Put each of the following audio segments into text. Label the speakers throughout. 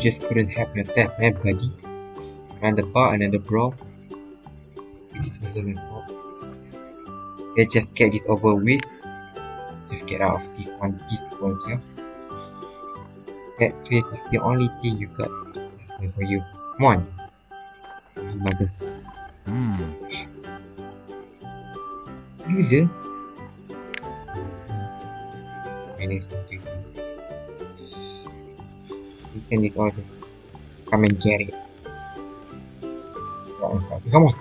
Speaker 1: just couldn't help yourself, eh, buddy? Run the bar, another brawl. This wasn't my fault. Let's just get this over with. Just get out of this one piece world here. That face is the only thing you got left for you. Come on. Mother.
Speaker 2: Hmm.
Speaker 1: Loser. Minus something. This order. Come and get it. Come on.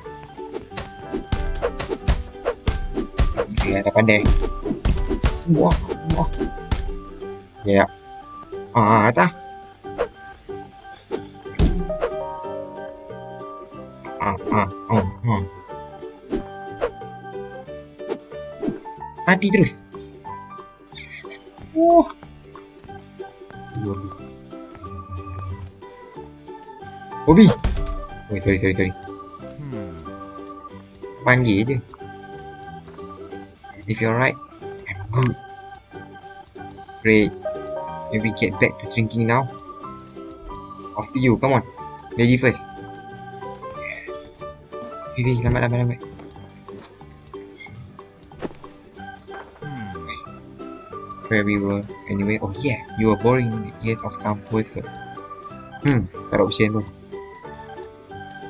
Speaker 1: Dia dah pandai. Wah, wah. Ya. Ah, tak. Ah, ah, oh, oh. Mati terus. Bobby. Oh, sorry, sorry, sorry.
Speaker 2: Hmm.
Speaker 1: Panggil je. If you're right, I'm good. Great. Maybe get back to drinking now. Off to you, come on. Lady first. Vivi, lambat, lambat, lambat.
Speaker 2: Hmm.
Speaker 1: Where we were. Anyway, oh yeah, you were boring the ears of some person. Hmm, tak ada option pun.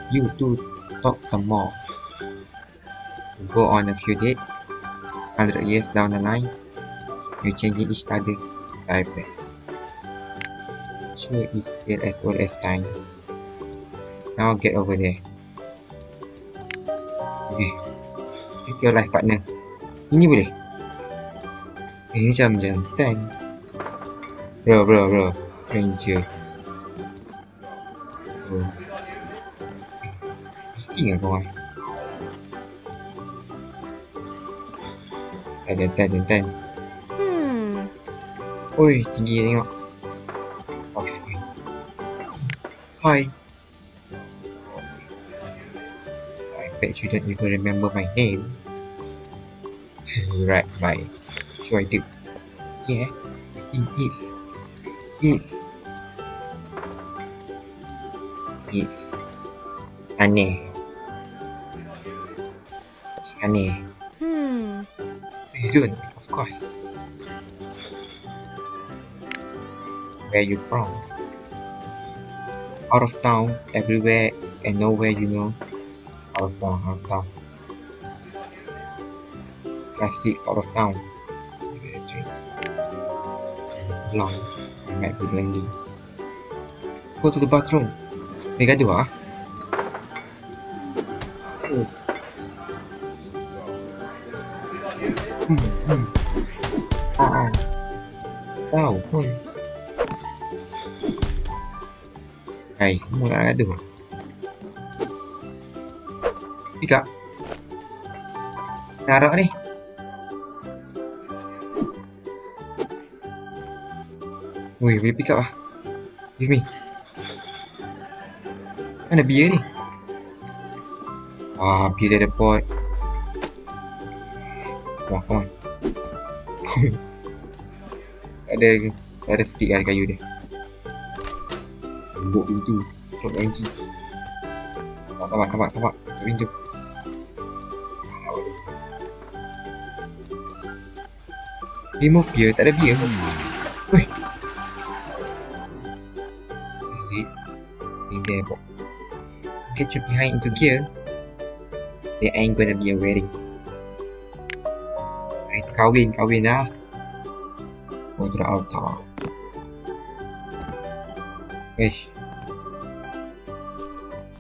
Speaker 1: You two talk some more. Go on a few dates. Hundred years down the line, you changing each other's diapers. Sure, it's still as old as time. Now get over there. Okay. Pick your life partner. Ini boleh? Eh, Ini macam jantan. Bro, bro, bro. Stranger. Bro. Lah kawan. Ah, jantan, jantan.
Speaker 3: Hmm.
Speaker 1: Oi, tinggi tengok. Oh, fine. Hi. I bet you don't even remember my name. right, bye. Sure I do. Yeah, I think it's... It's... It's... Aneh. Aneh.
Speaker 3: Hmm.
Speaker 1: You don't, of course. Where you from? Out of town, everywhere and nowhere you know. Out of town, out of town. Classic out of town. Long, I might be lonely. Go to the bathroom. Gaduh ah? Tahu pun. Hai, semua nak gaduh. Pika. Narak ni. Weh, boleh pick up lah. Give me. Mana beer ni? Ah, beer dia ada pot. Ada, ada stick lah kayu dia. Tembok pintu. Tutup lagi. Sabar, sabar, sabar, sabar. Pintu. Tak boleh. Remove beer, tak ada. In there, but get you behind into gear. There ain't gonna be a wedding. Kahwin, kahwin tu dah altar. Eh.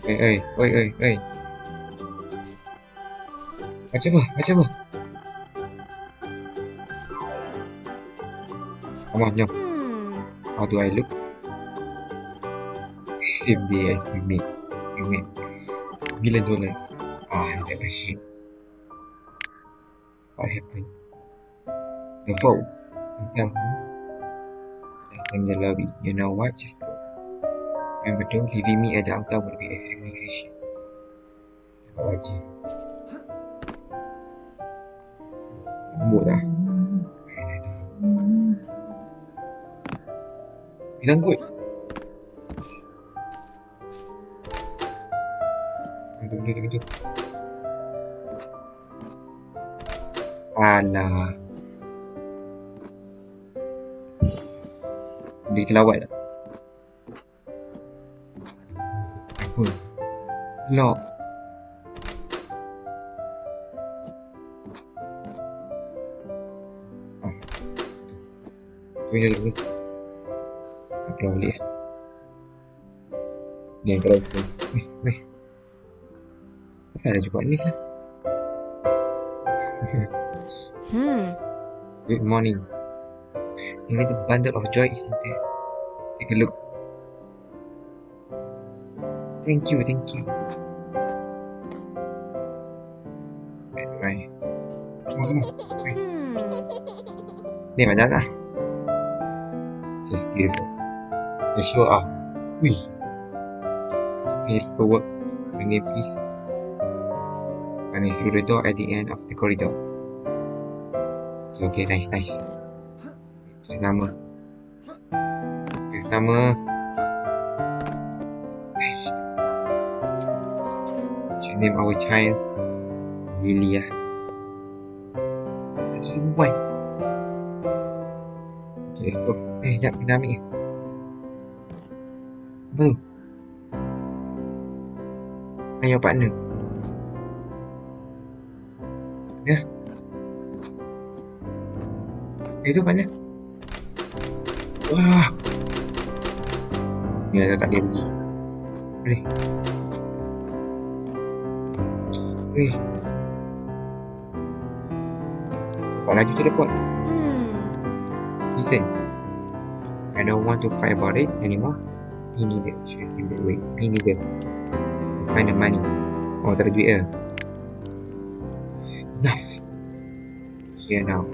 Speaker 1: Eh, eh, oi, oi, oi. Macam apa? Macam apa? Come on, jom.
Speaker 3: Hmm.
Speaker 1: How do I look? Same day as we made. We made million dollars. Ah, that was shit. What happened? and vote. And tell them you. Know what? Just go. Remember though, leaving me at the altar would be extremely Christian. How about you? Lembut lah. Bilang kot. Benda-benda dia. Alah. Boleh kita lawat tak? Apa? Lock. Ah. Tu yang dulu. Aku keluar balik lah. Ni yang kalau tu. Weh, weh. Asal ada jumpa ni lah?
Speaker 3: Hmm.
Speaker 1: Good morning. A little bundle of joy is in there. Take a look. Thank you, thank you. On, come on. Wait. Ni macam lah. Just beautiful. The show ah. Wih. Finish the work. Bring it please. It's through the door at the end of the corridor. Okay, nice, nice. Tulis nama. Tulis nama. Aish. Should name our child Lily lah. Lagi perempuan. Okay, let's go. Eh, sekejap, kena ambil. Apa tu? Find your partner. Ya. Eh, tu partner. Wah. Ni ada tak dia. Boleh. Eh. Dapat laju teleport.
Speaker 3: Hmm.
Speaker 1: Listen. I don't want to fight about it anymore. Me neither. Should I that way? Me neither. Find the money. Oh, tak ada duit ke? Enough. Here now.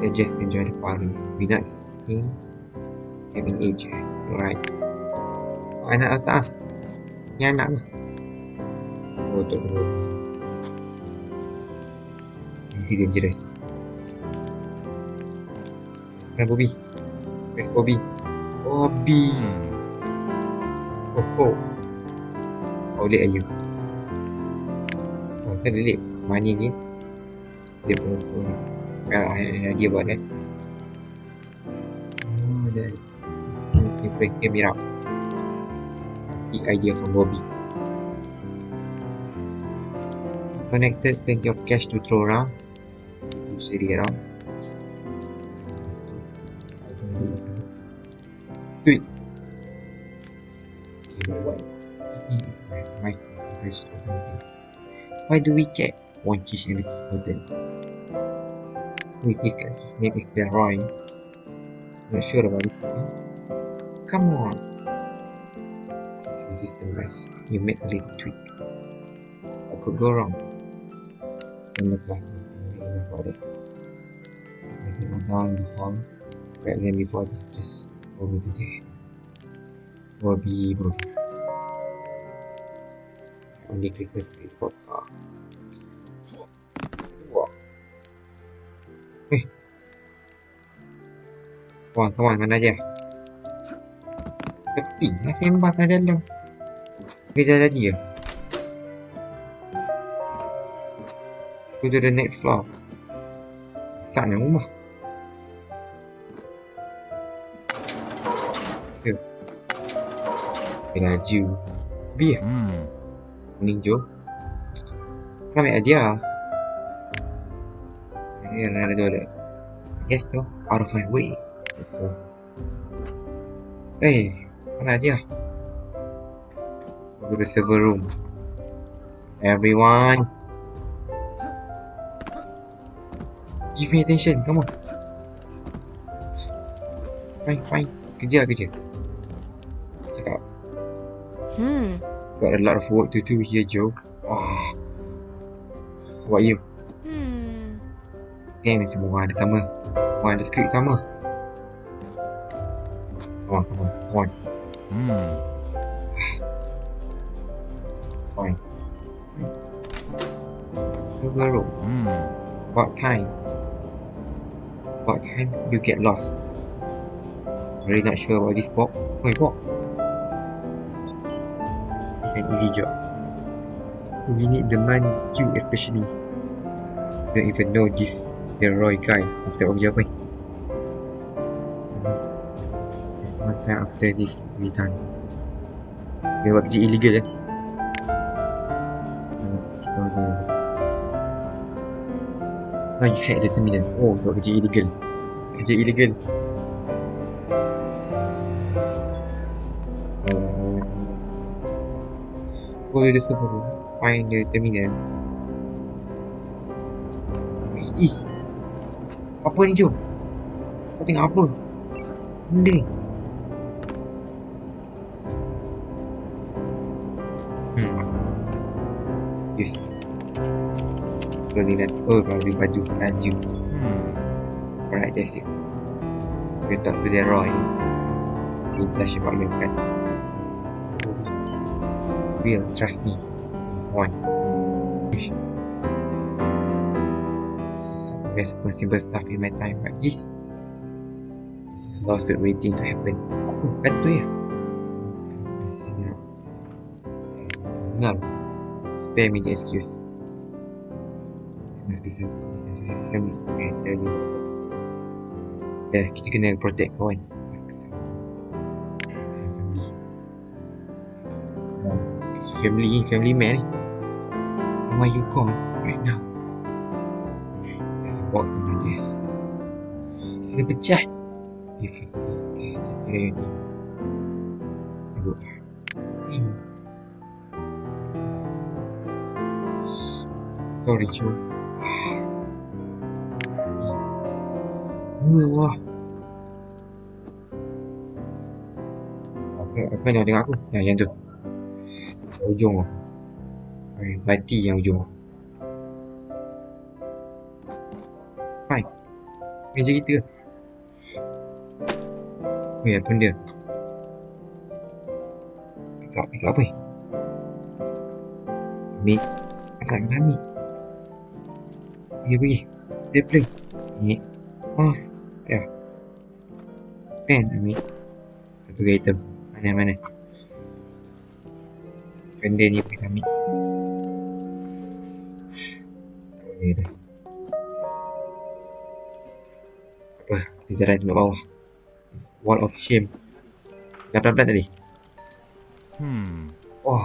Speaker 1: Let's just enjoy the party. We not seen having age. Alright. Oh, anak apa? Ni anak ke? Oh, tak tahu. Mesti dangerous. Mana Bobby? Where's Bobby? Bobby!
Speaker 2: Hmm.
Speaker 1: Oh, oh. How late are you? Oh, kan late. Money ni. Dia pun I, I idea about that. Oh, the skin different came it up. I see idea from Bobby. Connected, plenty of cash to throw around. To it around. It. Okay, what? It is my my concentration or something. Why do we care? One kiss in the hotel. This guy, his name is Delroy. Not sure about it. Eh? Come on. Resistant guys. You make a little tweak. I could go wrong? In the class, I about it. I can run down the hall right then before this just for me today. Bobby, Bobby. Only Christmas before. Kawan, kawan, mana aja? Tepi lah sembang kat dalam. Kerja tadi ya? Go to the next floor. Sana rumah. Ya. Okay, laju. Biar.
Speaker 2: Hmm.
Speaker 1: Ninja. Kau ambil dia. Ini ada dua Guess so. Out of my way. Hey, mana dia? Go to the server room. Everyone. Give me attention, come on. Fine, fine. Kerja, kerja. Cakap.
Speaker 3: Hmm.
Speaker 1: Got a lot of work to do here, Joe. Ah. What you?
Speaker 3: Hmm.
Speaker 1: Damn, semua ada sama. Semua ada skrip sama. Come on, come on, come on.
Speaker 2: Hmm.
Speaker 1: Fine. Silver.
Speaker 2: Hmm.
Speaker 1: About time. What time you get lost. Really not sure about this walk. Wait, walk. It's an easy job. We need the money. You especially. You Don't even know this the Roy guy. Kita buat kerja apa ni? This, we done. Kita buat kerja illegal eh. So, Now you hack the terminal. Oh, buat kerja illegal. Kerja illegal. Go to the server. Find the terminal. Ih, apa ni Jom? Kau tengok apa? Benda ni. Kalau ni nanti, oh, kalau ni baju.
Speaker 2: Hmm.
Speaker 1: Alright, that's it. We'll talk to the Roy. Minta Shabak Memkan. Will, trust me. One. Some responsible stuff in my time like this. Lawsuit waiting to happen. Apa? Kan tu ya? Dengar. Spare me the excuse. Family. I tell you. Eh, kita kena protect kawan. Family. On. Family, man. Why you gone right now? There's a box on my desk. Pecah. If you please just say anything. Aduh. Damn. Sorry, Joe. Allah. Apa, apa yang tengok aku? Ya, yang tu. Ujung tu. Ay, bati yang ujung. Hai. Meja kita ke? Oh ya, phone dia. Pick up, pick up apa ni? Ambil. Asal kena ambil. Pergi, pergi. Stapler. Ni. Mouse. Ya. Pen ambil. Satu item. Mana, mana. Benda ni pun ambil. Tak boleh dah. Apa? Kita dah tengok bawah. It's wall of shame. Dah pelan-pelan tadi.
Speaker 2: Hmm.
Speaker 1: Wah.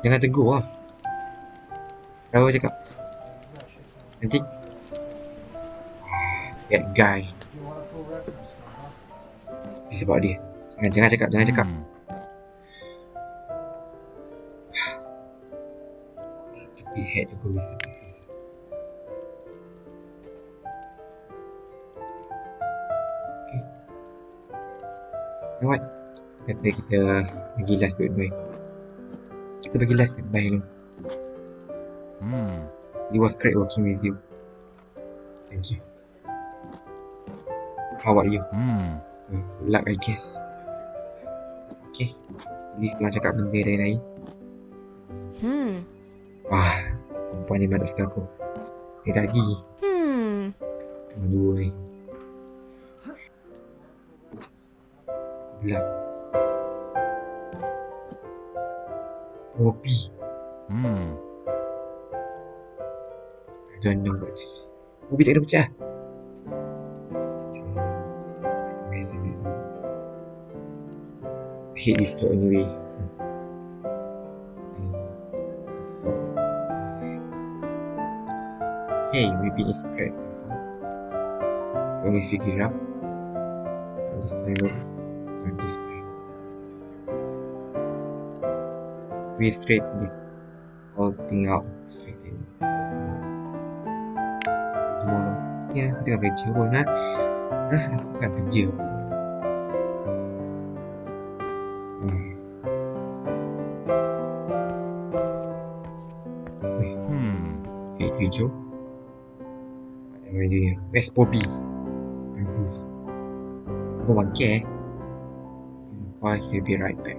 Speaker 1: Jangan tegur lah. Berapa cakap? Nanti. That guy. Ini sebab dia. Jangan, jangan cakap, jangan cakap.
Speaker 2: Hmm.
Speaker 1: Stupid head to go with the face. Okay. You know what? Kata kita bagi last goodbye. Kita bagi last goodbye dulu.
Speaker 2: Hmm.
Speaker 1: It was great working with you. Thank you. How about you?
Speaker 2: Hmm.
Speaker 1: Good luck, I guess. Okay. Ni setelah cakap benda lain-lain.
Speaker 3: Hmm.
Speaker 1: Wah, perempuan ni memang tak suka aku. Dia tadi.
Speaker 3: Hmm.
Speaker 1: Nombor dua ni. Aku bilang. Kopi.
Speaker 2: Hmm.
Speaker 1: I don't know what to say. Kopi tak kena pecah. Hate this store anyway. Hey, we've been inspired. When we figure it out, this time. We straighten this whole thing out. Straighten it. Tomorrow. Ya, aku tengah kerja pun, ha? Ha, aku kan kerja. Hmm.
Speaker 2: Hmm.
Speaker 1: What am I doing here? Where's Bobby? I'm Bruce. No one care. Why he'll be right back.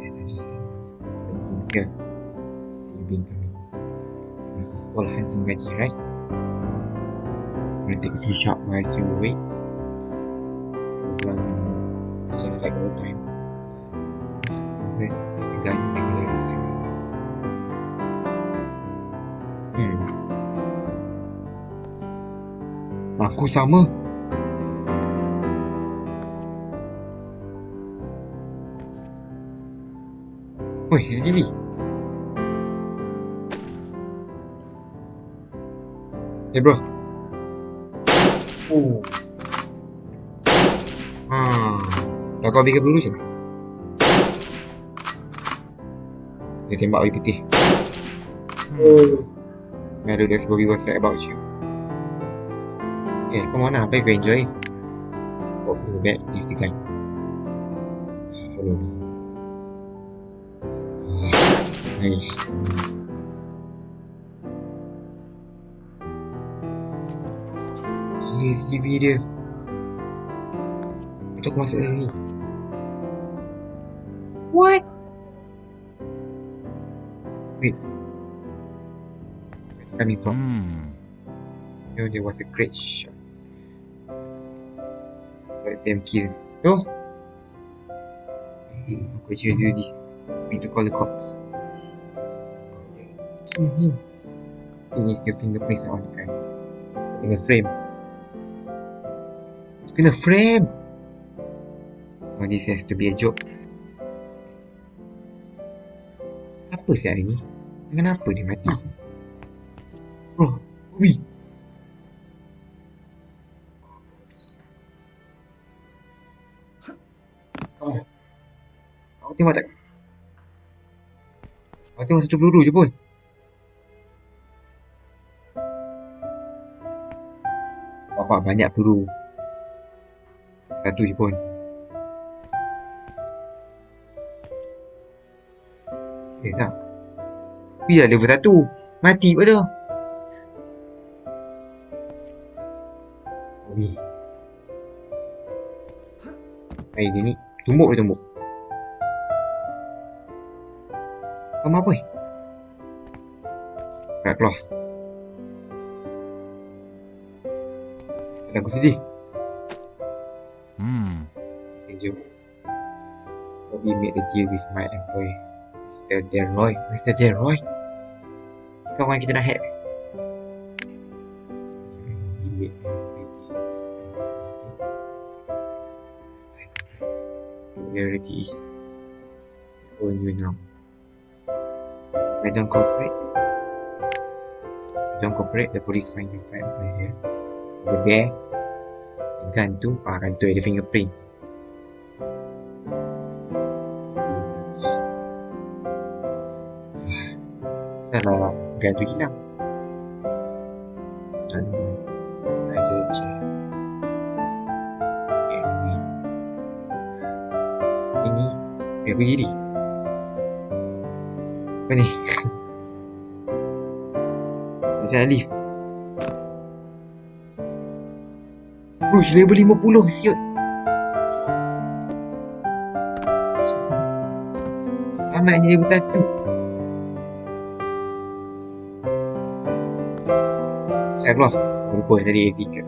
Speaker 1: As I just said, here. You been coming. This is all hunting ready, right? Gonna take a few short while you wait. Aku sama. Woi, CCTV. Eh, bro. Oh. Ha. Dah kau ambil peluru je. Dia tembak api putih. Oh. That's what we was right about you. Yeah, come on now, babe, enjoy. Open the bag, leave the gun. Follow me. Ah, nice. TV dia. Itu aku masuk dalam ni. What? Wait. Coming from
Speaker 2: Hmm.
Speaker 1: You know, there was a great shot. Them kills. Oh! Hey, how could you do this? We need to call the cops. Kill him. Thing is, your fingerprints on the gun. In frame. In a frame! Oh, this has to be a joke. Apa sih ni? Kenapa dia mati? Bro, Bobby! Tembak tak? Kau tembak satu peluru je pun. Bapak banyak peluru. Satu je pun. Serius tak? Biar level satu. Mati tu Ui. Air dia ni. Tumbuk dia tumbuk Kamu apa eh? Nak keluar Sedang aku sedih
Speaker 2: Hmm.
Speaker 1: Messenger Bobby made a deal with my employer Mr. Delroy Mr. Delroy Kawan kita dah hack Reality is on you now I don't cooperate. Don't cooperate the police find you right over here. Over there. Gun tu ah gun tu ada fingerprint. Dah lah gun tu hilang. Ini aku jadi apa ni? Macam lift Push level 50 siut Amat je level 1 Saya keluar. Aku lupa tadi kat